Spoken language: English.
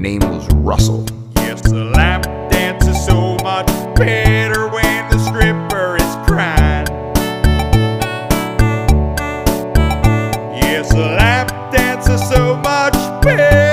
name was Russell. Yes, the lap dance is so much better when the stripper is crying. Yes, the lap dance is so much better.